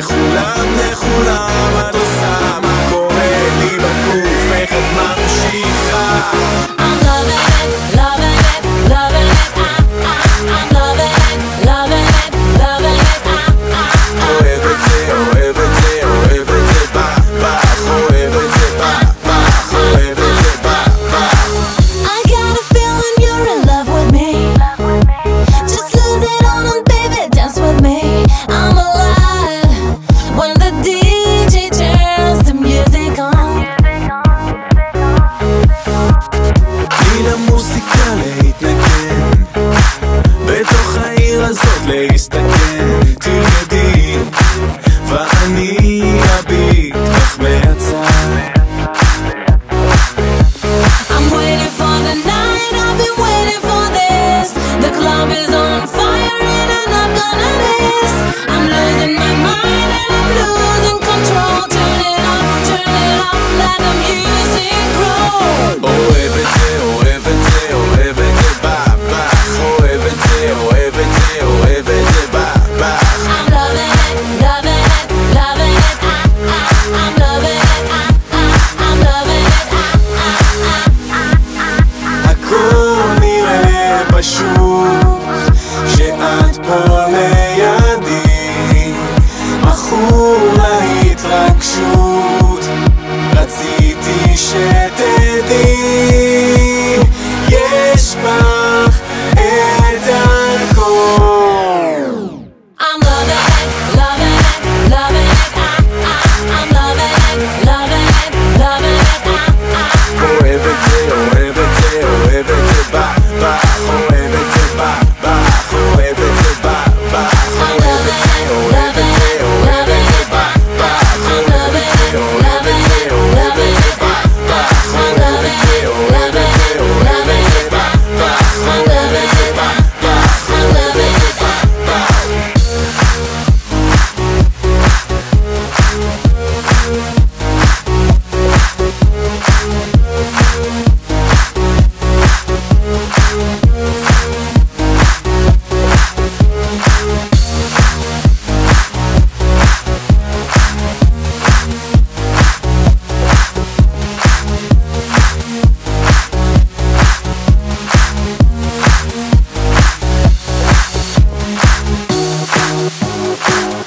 לכולם לכולם la música The. Thank